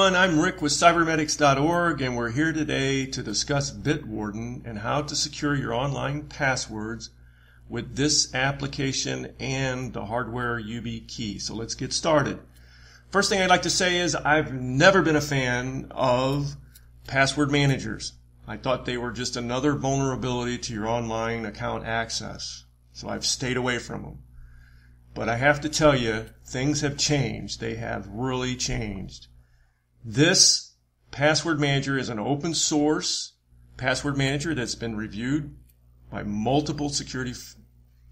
everyone. I'm Rick with Cybermedics.org, and we're here today to discuss Bitwarden and how to secure your online passwords with this application and the hardware UB YubiKey. So let's get started. First thing I'd like to say is I've never been a fan of password managers. I thought they were just another vulnerability to your online account access. So I've stayed away from them. But I have to tell you, things have changed. They have really changed. This password manager is an open source password manager that's been reviewed by multiple security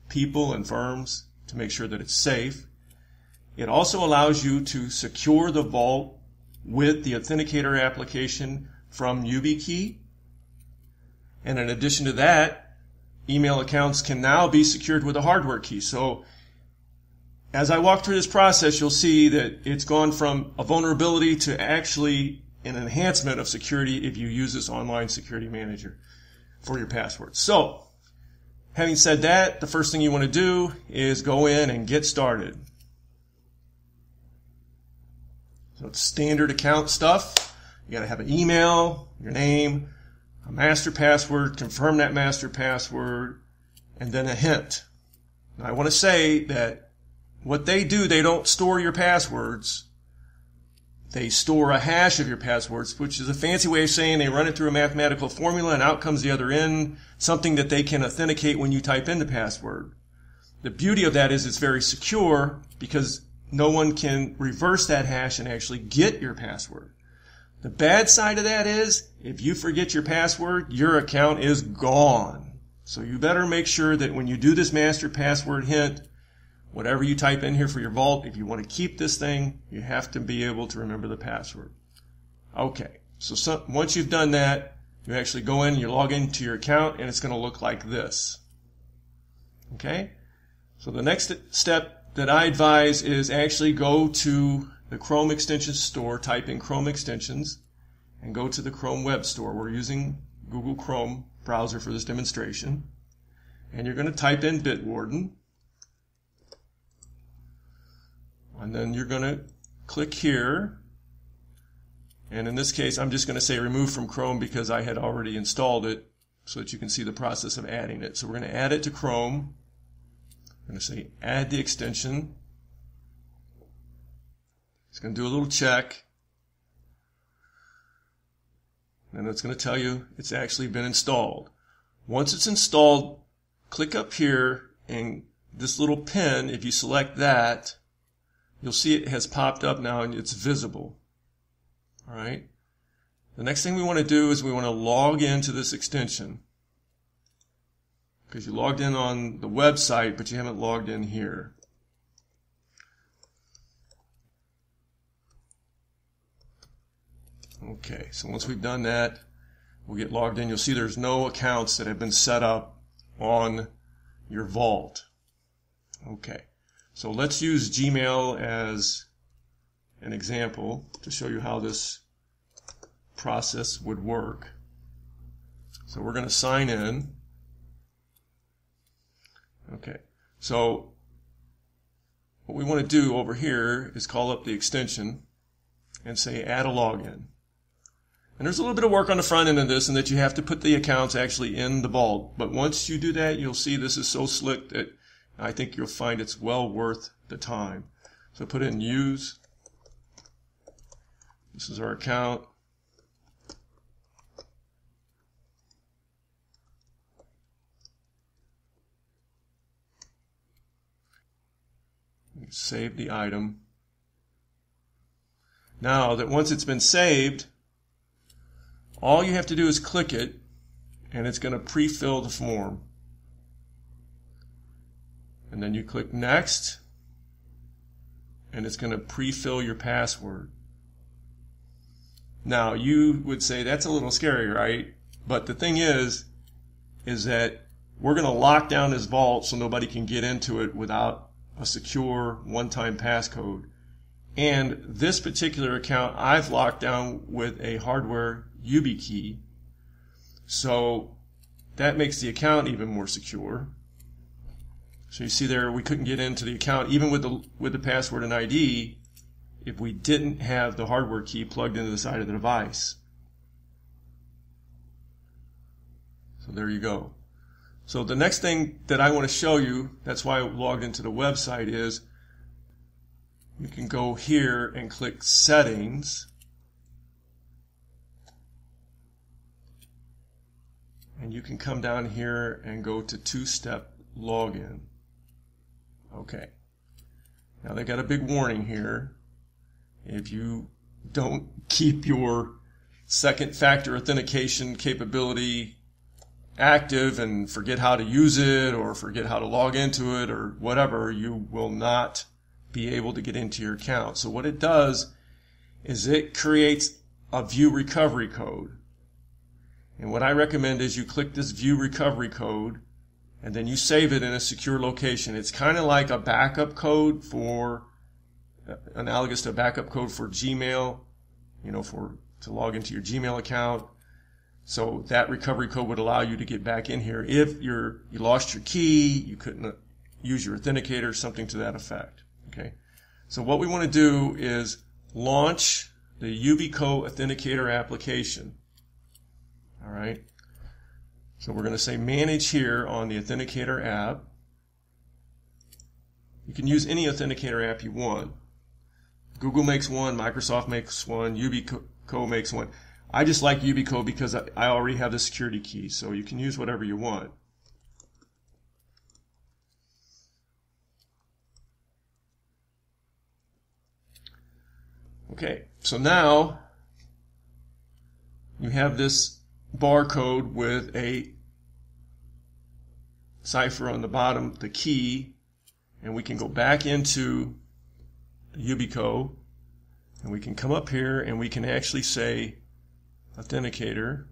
people and firms to make sure that it's safe. It also allows you to secure the vault with the authenticator application from YubiKey. And in addition to that, email accounts can now be secured with a hardware key. So as I walk through this process, you'll see that it's gone from a vulnerability to actually an enhancement of security if you use this online security manager for your passwords. So, having said that, the first thing you want to do is go in and get started. So it's standard account stuff. You got to have an email, your name, a master password, confirm that master password, and then a hint. Now, I want to say that what they do, they don't store your passwords. They store a hash of your passwords, which is a fancy way of saying they run it through a mathematical formula and out comes the other end, something that they can authenticate when you type in the password. The beauty of that is it's very secure because no one can reverse that hash and actually get your password. The bad side of that is if you forget your password, your account is gone. So you better make sure that when you do this master password hint, whatever you type in here for your vault, if you want to keep this thing, you have to be able to remember the password. Okay, so some, once you've done that, you actually go in, you log into your account, and it's going to look like this. Okay? So the next step that I advise is actually go to the Chrome extension store, type in Chrome extensions, and go to the Chrome web store. We're using Google Chrome browser for this demonstration. And you're going to type in Bitwarden. And then you're going to click here. And in this case, I'm just going to say remove from Chrome because I had already installed it so that you can see the process of adding it. So we're going to add it to Chrome. I'm going to say add the extension. It's going to do a little check. And it's going to tell you it's actually been installed. Once it's installed, click up here and this little pin, if you select that, you'll see it has popped up now and it's visible. All right. The next thing we want to do is we want to log into this extension because you logged in on the website, but you haven't logged in here. Okay, so once we've done that, we'll get logged in. You'll see there's no accounts that have been set up on your vault. Okay. So let's use Gmail as an example to show you how this process would work. So we're going to sign in. Okay. So what we want to do over here is call up the extension and say add a login. And there's a little bit of work on the front end of this and that you have to put the accounts actually in the vault. But once you do that, you'll see this is so slick that I think you'll find it's well worth the time. So put in use. This is our account. Save the item. Now that once it's been saved, all you have to do is click it and it's going to pre-fill the form and then you click next and it's going to pre-fill your password. Now you would say that's a little scary, right? But the thing is, is that we're going to lock down this vault so nobody can get into it without a secure one-time passcode. And this particular account I've locked down with a hardware YubiKey. So that makes the account even more secure. So you see there, we couldn't get into the account even with the with the password and ID. if we didn't have the hardware key plugged into the side of the device. So there you go. So the next thing that I want to show you, that's why I logged into the website, is you can go here and click Settings. And you can come down here and go to two-step login. Okay. Now they got a big warning here. If you don't keep your second factor authentication capability active and forget how to use it or forget how to log into it or whatever, you will not be able to get into your account. So what it does is it creates a view recovery code. And what I recommend is you click this view recovery code and then you save it in a secure location. It's kind of like a backup code for uh, analogous to a backup code for Gmail, you know, for to log into your Gmail account. So that recovery code would allow you to get back in here if you're you lost your key, you couldn't uh, use your authenticator, something to that effect. Okay. So what we want to do is launch the Yubico Authenticator application. All right. So we're going to say manage here on the Authenticator app. You can use any Authenticator app you want. Google makes one, Microsoft makes one, Yubico makes one. I just like Yubico because I already have the security key, so you can use whatever you want. Okay, so now you have this barcode with a cipher on the bottom, the key, and we can go back into Yubico and we can come up here and we can actually say authenticator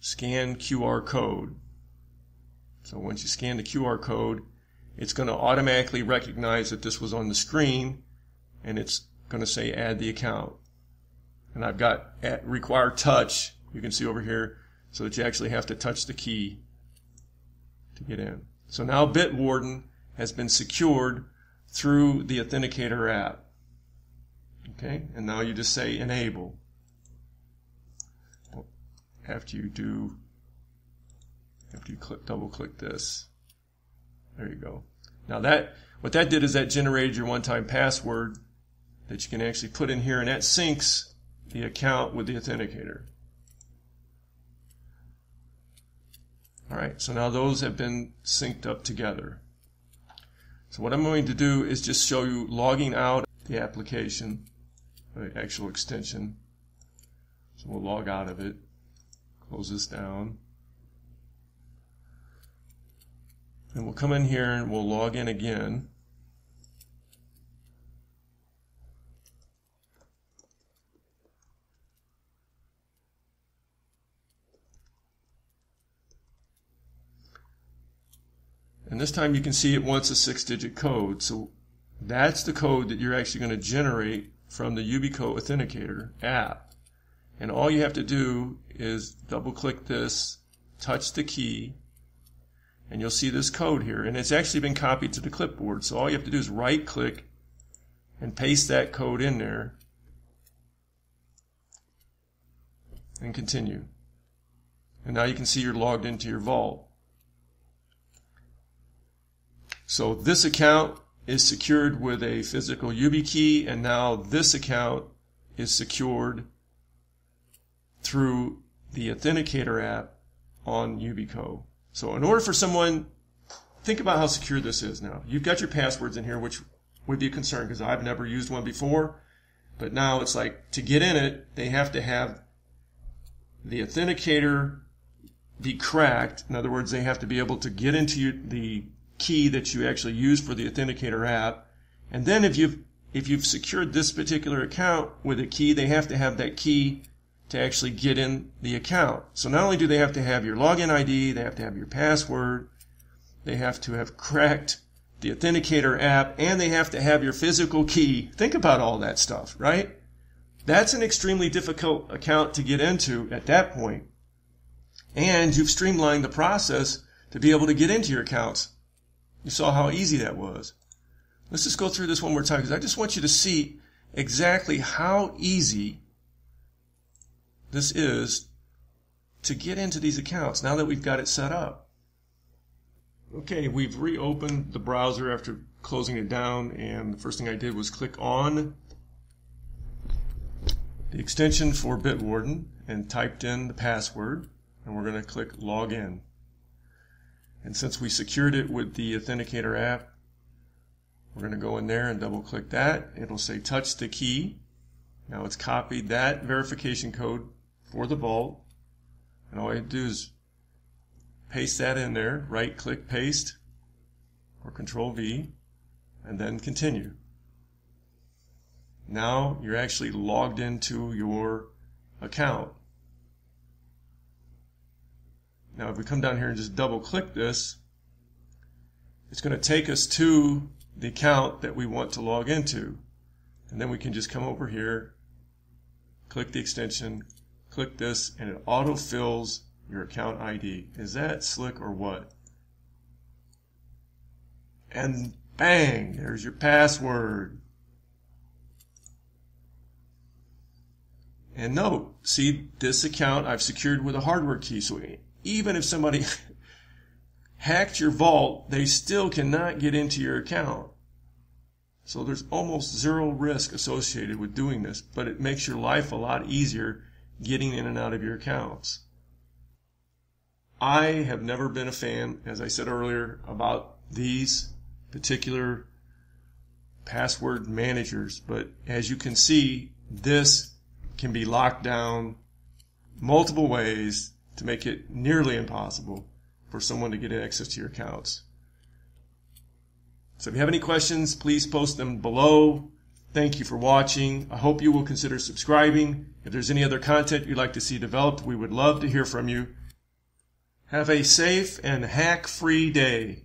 scan QR code. So once you scan the QR code, it's going to automatically recognize that this was on the screen and it's going to say add the account. And I've got at require touch, you can see over here, so that you actually have to touch the key to get in. So now Bitwarden has been secured through the Authenticator app. Okay, and now you just say enable. After you do, after you click, double click this, there you go. Now that, what that did is that generated your one-time password that you can actually put in here and that syncs the account with the authenticator. All right, so now those have been synced up together. So what I'm going to do is just show you logging out the application, the actual extension. So we'll log out of it, close this down. And we'll come in here and we'll log in again. And this time you can see it wants a six digit code. So that's the code that you're actually going to generate from the Yubico Authenticator app. And all you have to do is double click this, touch the key, and you'll see this code here. And it's actually been copied to the clipboard. So all you have to do is right click and paste that code in there and continue. And now you can see you're logged into your vault. So this account is secured with a physical YubiKey, and now this account is secured through the Authenticator app on Yubico. So in order for someone, think about how secure this is now. You've got your passwords in here, which would be a concern because I've never used one before. But now it's like to get in it, they have to have the authenticator be cracked. In other words, they have to be able to get into the key that you actually use for the Authenticator app. And then if you've if you've secured this particular account with a key, they have to have that key to actually get in the account. So not only do they have to have your login ID, they have to have your password, they have to have cracked the Authenticator app, and they have to have your physical key. Think about all that stuff, right? That's an extremely difficult account to get into at that point. And you've streamlined the process to be able to get into your accounts you saw how easy that was. Let's just go through this one more time because I just want you to see exactly how easy this is to get into these accounts now that we've got it set up. Okay, we've reopened the browser after closing it down and the first thing I did was click on the extension for Bitwarden and typed in the password and we're going to click login. And since we secured it with the Authenticator app, we're going to go in there and double click that. It'll say touch the key. Now it's copied that verification code for the vault. And all I do is paste that in there, right click paste or control V and then continue. Now you're actually logged into your account. Now if we come down here and just double click this, it's going to take us to the account that we want to log into. And then we can just come over here, click the extension, click this, and it auto-fills your account ID. Is that slick or what? And bang, there's your password. And note, see this account I've secured with a hardware key. So even if somebody hacked your vault, they still cannot get into your account. So there's almost zero risk associated with doing this, but it makes your life a lot easier getting in and out of your accounts. I have never been a fan, as I said earlier, about these particular password managers, but as you can see, this can be locked down multiple ways to make it nearly impossible for someone to get access to your accounts. So if you have any questions, please post them below. Thank you for watching. I hope you will consider subscribing. If there's any other content you'd like to see developed, we would love to hear from you. Have a safe and hack-free day.